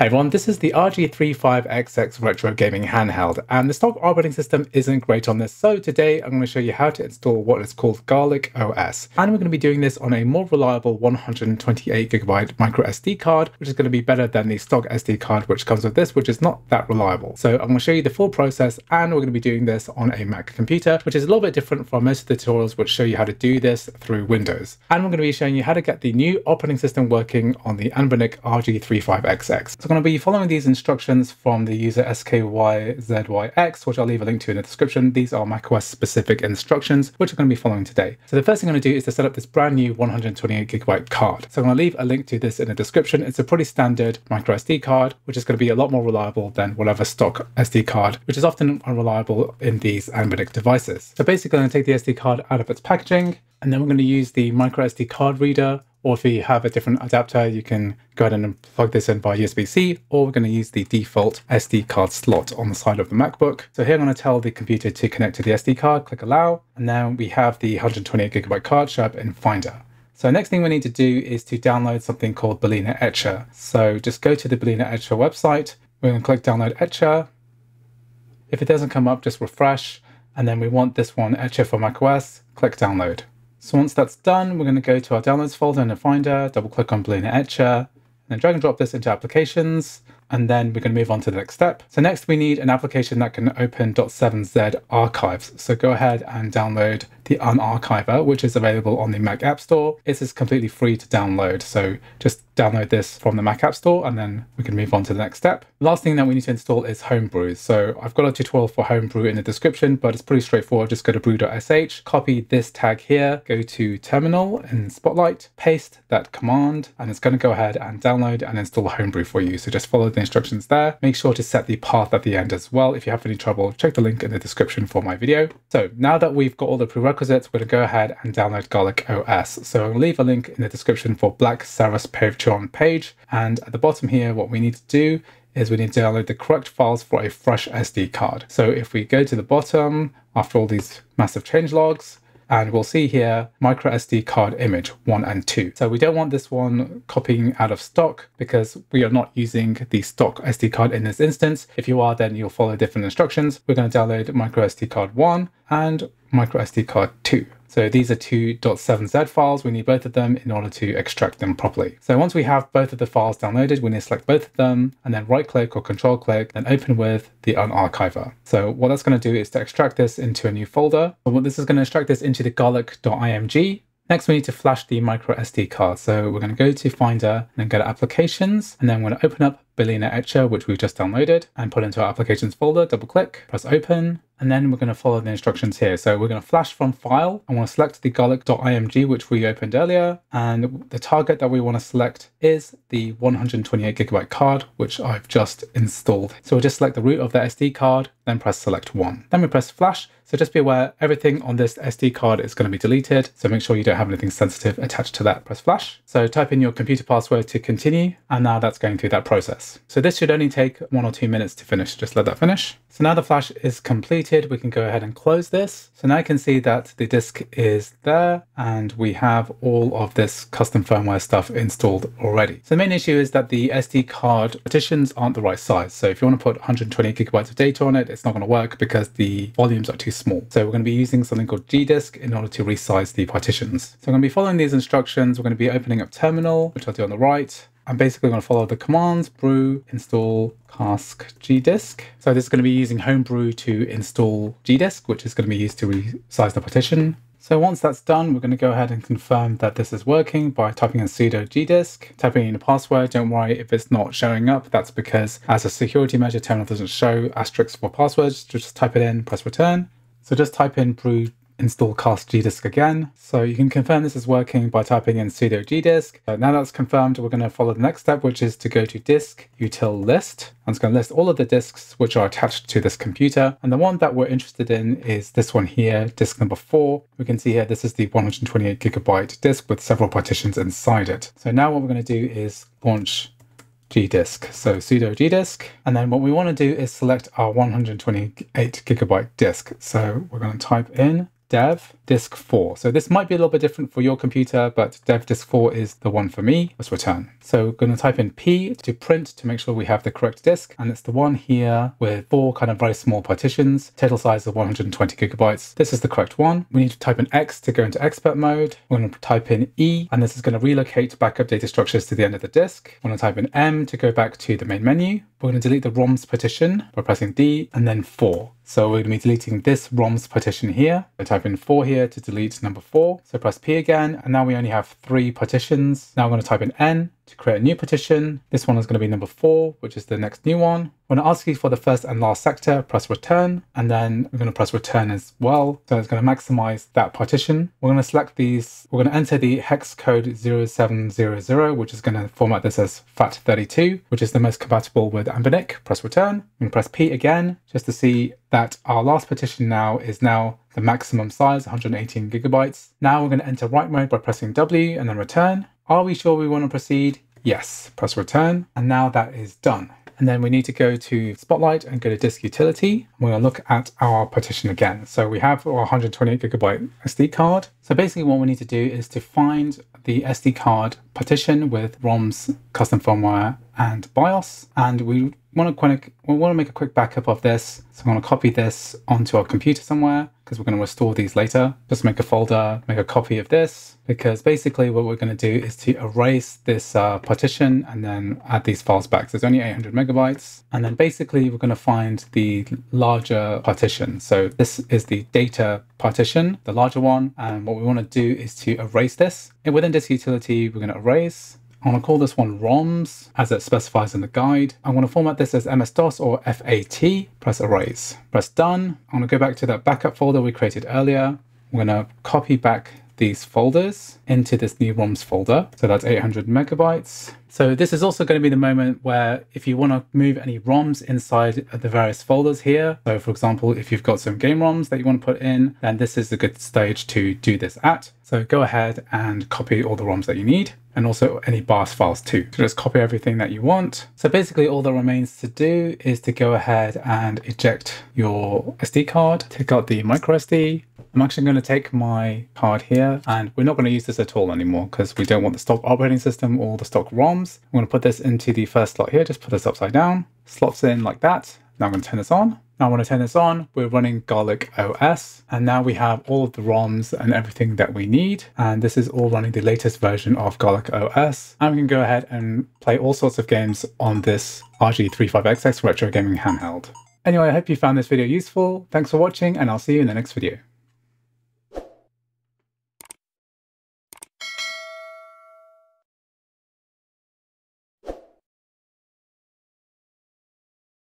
Hey everyone, this is the RG35XX Retro Gaming Handheld, and the stock operating system isn't great on this, so today I'm going to show you how to install what is called Garlic OS. And we're going to be doing this on a more reliable 128GB micro SD card, which is going to be better than the stock SD card which comes with this, which is not that reliable. So I'm going to show you the full process, and we're going to be doing this on a Mac computer, which is a little bit different from most of the tutorials which show you how to do this through Windows. And we're going to be showing you how to get the new operating system working on the Anbernic RG35XX. So going to be following these instructions from the user SKYZYX, which I'll leave a link to in the description. These are macOS specific instructions, which I'm going to be following today. So the first thing I'm going to do is to set up this brand new 128 gigabyte card. So I'm going to leave a link to this in the description. It's a pretty standard micro SD card, which is going to be a lot more reliable than whatever stock SD card, which is often unreliable in these Anbernic devices. So basically I'm going to take the SD card out of its packaging, and then we're going to use the micro SD card reader or if you have a different adapter, you can go ahead and plug this in via USB-C, or we're going to use the default SD card slot on the side of the MacBook. So here I'm going to tell the computer to connect to the SD card, click allow, and now we have the 128 gigabyte card show up in Finder. So next thing we need to do is to download something called Balena Etcher. So just go to the Balena Etcher website. We're going to click download Etcher. If it doesn't come up, just refresh. And then we want this one, Etcher for macOS. Click download. So once that's done, we're going to go to our downloads folder in the Finder, double click on Balena Etcher, and then drag and drop this into applications, and then we're going to move on to the next step. So next we need an application that can open .7z archives. So go ahead and download the Unarchiver, which is available on the Mac App Store. This is completely free to download. So just download this from the Mac App Store and then we can move on to the next step. Last thing that we need to install is Homebrew. So I've got a tutorial for Homebrew in the description, but it's pretty straightforward. Just go to brew.sh, copy this tag here, go to terminal in Spotlight, paste that command, and it's going to go ahead and download and install Homebrew for you. So just follow the instructions there. Make sure to set the path at the end as well. If you have any trouble, check the link in the description for my video. So now that we've got all the prerequisites, we're to go ahead and download Garlic OS. So I'll leave a link in the description for Black Seraph's Patreon on page. And at the bottom here, what we need to do is we need to download the correct files for a fresh SD card. So if we go to the bottom, after all these massive change logs, and we'll see here micro SD card image one and two. So we don't want this one copying out of stock because we are not using the stock SD card in this instance. If you are, then you'll follow different instructions. We're going to download micro SD card one and micro SD card two. So these are two .7z files. We need both of them in order to extract them properly. So once we have both of the files downloaded, we need to select both of them and then right click or control click, then open with the unarchiver. So what that's going to do is to extract this into a new folder. But what this is going to extract this into the garlic.img Next, we need to flash the micro SD card. So we're going to go to Finder and then go to Applications, and then we're going to open up Balena Etcher, which we've just downloaded, and put into our Applications folder, double click, press Open, and then we're going to follow the instructions here. So we're going to flash from File, I want to select the garlic.img, which we opened earlier, and the target that we want to select is the 128 gigabyte card, which I've just installed. So we'll just select the root of the SD card, then press Select 1. Then we press Flash, so just be aware, everything on this SD card is going to be deleted. So make sure you don't have anything sensitive attached to that. Press flash. So type in your computer password to continue. And now that's going through that process. So this should only take one or two minutes to finish. Just let that finish. So now the flash is completed, we can go ahead and close this. So now you can see that the disk is there and we have all of this custom firmware stuff installed already. So the main issue is that the SD card partitions aren't the right size. So if you want to put 120 gigabytes of data on it, it's not going to work because the volumes are too small. So we're going to be using something called gdisk in order to resize the partitions. So I'm going to be following these instructions. We're going to be opening up terminal, which I'll do on the right. I'm basically going to follow the commands brew, install, cask gdisk. So this is going to be using homebrew to install gdisk, which is going to be used to resize the partition. So once that's done, we're going to go ahead and confirm that this is working by typing in sudo gdisk, typing in a password. Don't worry if it's not showing up. That's because as a security measure, Terminal doesn't show asterisks for passwords. Just type it in, press return. So just type in brew install cask gdisk again. So you can confirm this is working by typing in sudo gdisk. Uh, now that's confirmed, we're going to follow the next step, which is to go to disk util list. And it's going to list all of the disks which are attached to this computer. And the one that we're interested in is this one here, disk number four. We can see here, this is the 128 gigabyte disk with several partitions inside it. So now what we're going to do is launch gdisk. So sudo gdisk. And then what we want to do is select our 128 gigabyte disk. So we're going to type in dev disk 4. So this might be a little bit different for your computer, but dev disk 4 is the one for me. Let's return. So going to type in P to print to make sure we have the correct disk. And it's the one here with four kind of very small partitions, total size of 120 gigabytes. This is the correct one. We need to type in X to go into expert mode. We're going to type in E, and this is going to relocate backup data structures to the end of the disk. We're going to type in M to go back to the main menu. We're going to delete the ROMs partition by pressing D and then 4. So we're going to be deleting this ROMs partition here. I type in 4 here to delete number 4. So press P again, and now we only have three partitions. Now I'm going to type in N to create a new partition. This one is going to be number 4, which is the next new one. When it asks you for the first and last sector, press return, and then we're going to press return as well. So it's going to maximize that partition. We're going to select these, we're going to enter the hex code 0700, which is going to format this as FAT32, which is the most compatible with Anbernic. Press return, and press P again, just to see that our last partition now is now the maximum size, 118 gigabytes. Now we're going to enter write mode by pressing W and then return. Are we sure we want to proceed? Yes, press return. And now that is done. And then we need to go to Spotlight and go to Disk Utility. We're going to look at our partition again. So we have our 128 gigabyte SD card. So basically what we need to do is to find the SD card partition with ROMs, custom firmware, and BIOS. And we want to we want to make a quick backup of this. So I'm going to copy this onto our computer somewhere because we're going to restore these later. Just make a folder, make a copy of this because basically what we're going to do is to erase this uh, partition and then add these files back. So it's only 800 megabytes. And then basically we're going to find the larger partition. So this is the data partition, the larger one. And what we want to do is to erase this. And within this utility, we're going to erase I want to call this one ROMs as it specifies in the guide. I want to format this as MS-DOS or FAT, press erase. Press done. I want to go back to that backup folder we created earlier. I'm to copy back these folders into this new ROMs folder. So that's 800 megabytes. So this is also going to be the moment where if you want to move any ROMs inside the various folders here. So for example, if you've got some game ROMs that you want to put in, then this is a good stage to do this at. So go ahead and copy all the ROMs that you need and also any BIOS files too. So just copy everything that you want. So basically all that remains to do is to go ahead and eject your SD card, take out the micro SD, I'm actually going to take my card here and we're not going to use this at all anymore because we don't want the stock operating system or the stock I'm going to put this into the first slot here, just put this upside down, slots in like that. Now I'm going to turn this on. Now when to turn this on, we're running Garlic OS and now we have all of the ROMs and everything that we need. And this is all running the latest version of Garlic OS. And we can go ahead and play all sorts of games on this RG35XX retro gaming handheld. Anyway, I hope you found this video useful. Thanks for watching and I'll see you in the next video.